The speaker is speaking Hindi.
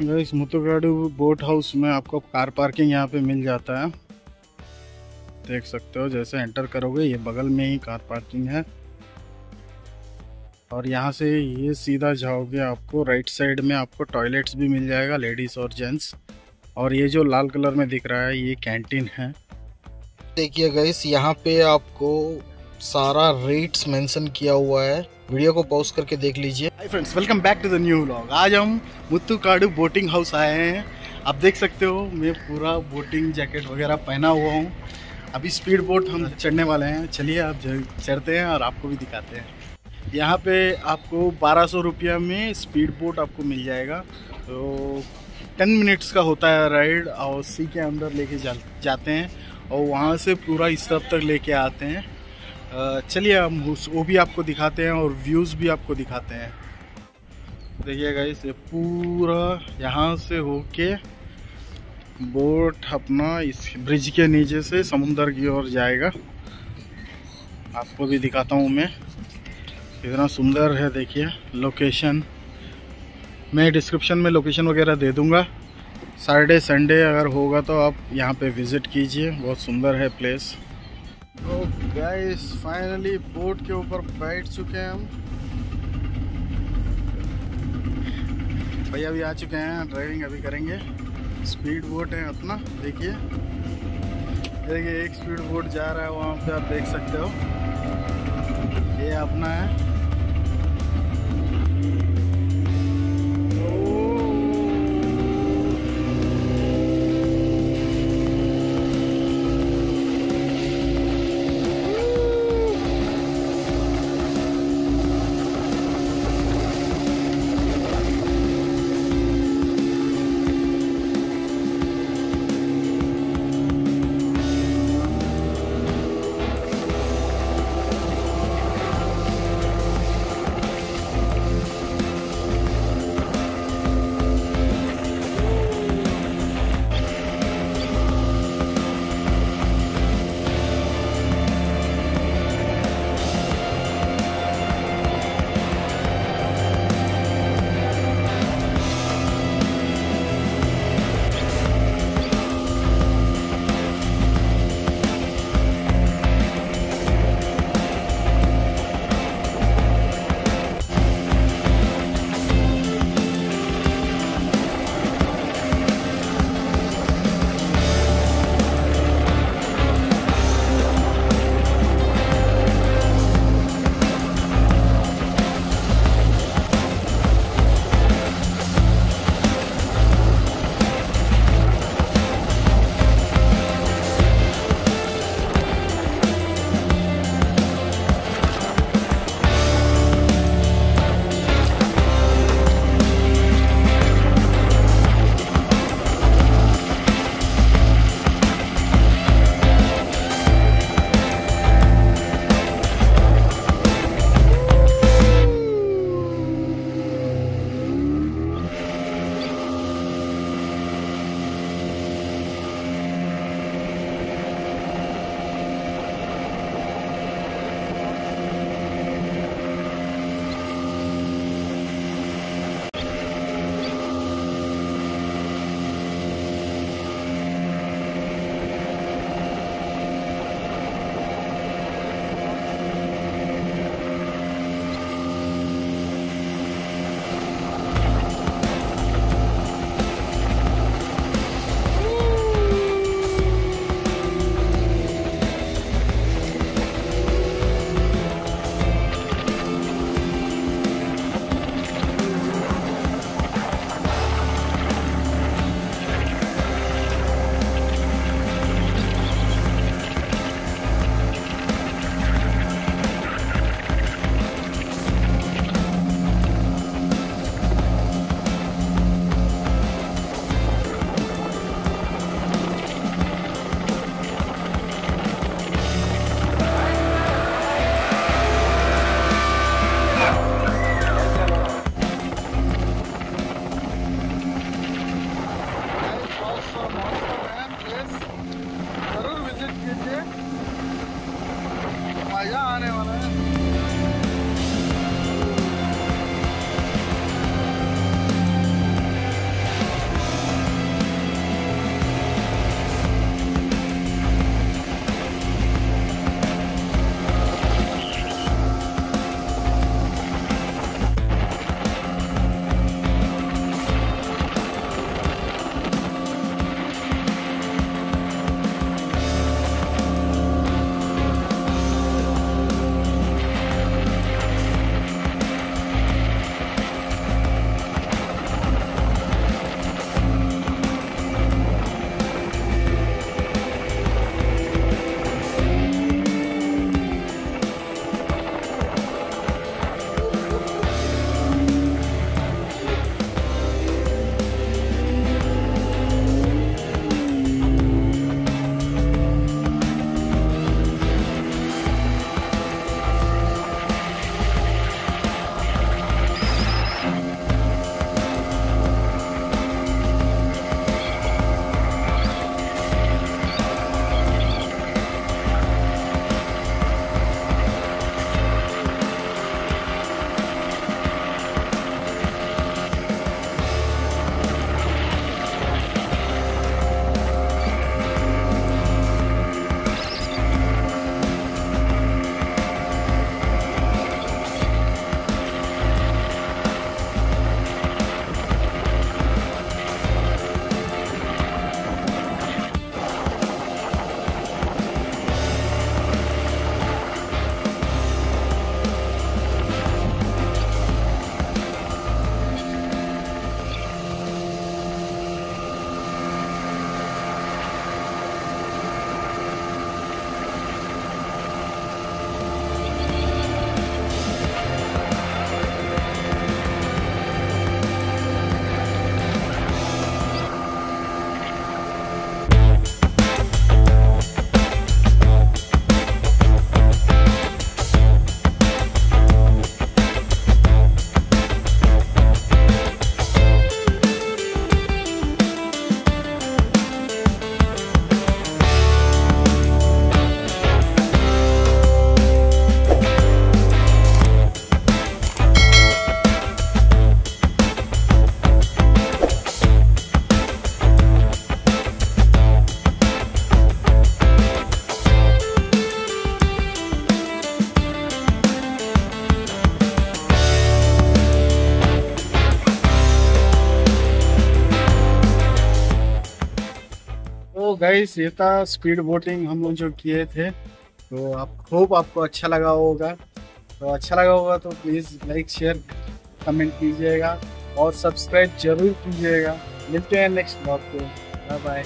इस मुतुगाडू बोट हाउस में आपको कार पार्किंग यहाँ पे मिल जाता है। देख सकते हो, जैसे एंटर करोगे, ये बगल में ही कार पार्किंग है। और यहाँ से ये सीधा जाओगे आपको, राइट साइड में आपको टॉयलेट्स भी मिल जाएगा, लेडीज़ और जेंट्स। और ये जो लाल कलर में दिख रहा है, ये कैंटीन है। देखिए गैस यहाँ पे आपको सारा रेट्स मेंशन किया हुआ है। वीडियो को पॉज करके देख लीजिए। Hi friends welcome back to the new vlog आज हम मुत्तुकाडू बोटिंग हाउस आए हैं। आप देख सकते हो मैं पूरा बोटिंग जैकेट वगैरह पहना हुआ हूँ। अभी स्पीड बोट हम चढ़ने वाले हैं। चलिए आप चढ़ते हैं और आपको भी दिखाते हैं। यहाँ पे आपको बारह सौ रुपया में स्पीड बोट आपको मिल जाएगा। तो टेन मिनट्स का होता है राइड और सी के अंदर लेके जा, जाते हैं और वहाँ से पूरा इस तरफ़ तक लेके आते हैं। चलिए हम उस, वो भी आपको दिखाते हैं और व्यूज़ भी आपको दिखाते हैं। देखिएगा इसे पूरा यहाँ से होके बोट अपना इस ब्रिज के नीचे से समुंदर की ओर जाएगा। आपको भी दिखाता हूँ मैं। इतना सुंदर है देखिए लोकेशन मैं डिस्क्रिप्शन में लोकेशन वगैरह दे दूँगा। सैटरडे संडे अगर होगा तो आप यहाँ पे विज़िट कीजिए। बहुत सुंदर है प्लेस गाइस फाइनली बोट के ऊपर बैठ चुके हैं हम। भैया भी आ चुके हैं ड्राइविंग अभी करेंगे। स्पीड बोट है अपना, देखिए। देखिए, एक स्पीड बोट जा रहा है, वहाँ पे आप देख सकते हो। ये अपना है। मज़ा आने वाला है। गाइस ये था स्पीड बोटिंग हम लोग जो किए थे। तो आप होप आपको अच्छा लगा होगा। तो अच्छा लगा होगा तो प्लीज़ लाइक शेयर कमेंट कीजिएगा और सब्सक्राइब ज़रूर कीजिएगा। मिलते हैं नेक्स्ट ब्लॉग को बाय बाय